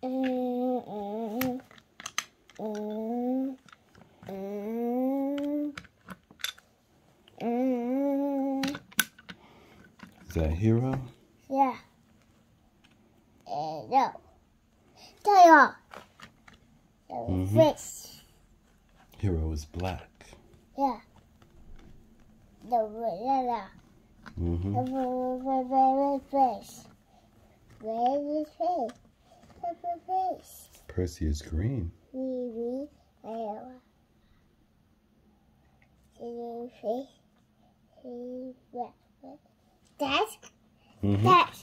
Mm, mm, mm, mm. Is that Hiro? Yeah. Uh, no. Tail. The Mhm. fish. Hiro is black. Yeah. The vanilla. Mm-hmm. The fish. Very fish. Percy is green. We, we, I, the fish. He, That's, Mm-hmm. that's,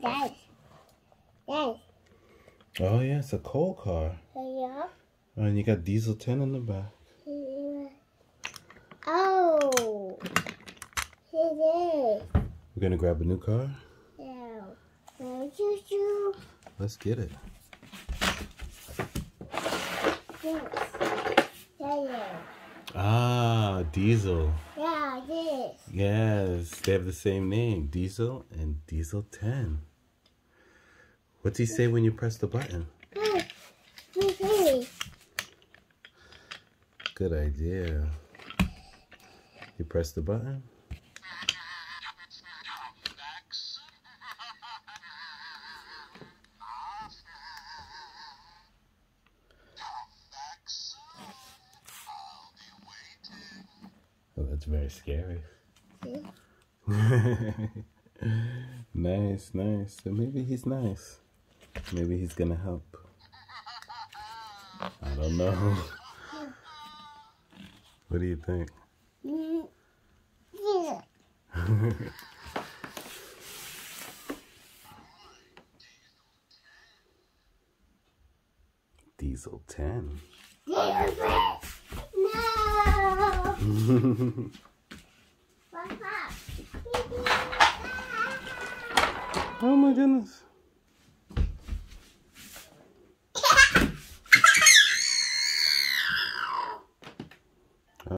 that's, that's, Oh yeah, it's a coal car. yeah. Oh, and you got Diesel 10 in the back. Oh, he did. We're gonna grab a new car. Yeah. Let's get it. Ah, Diesel. yeah, this. Yes, they have the same name, Diesel and Diesel 10. What's he say when you press the button? Good idea. You press the button. That's very scary. nice, nice. So maybe he's nice. Maybe he's gonna help. I don't know. What do you think? Yeah. Diesel 10. Little fish. No. Papa. Oh my goodness.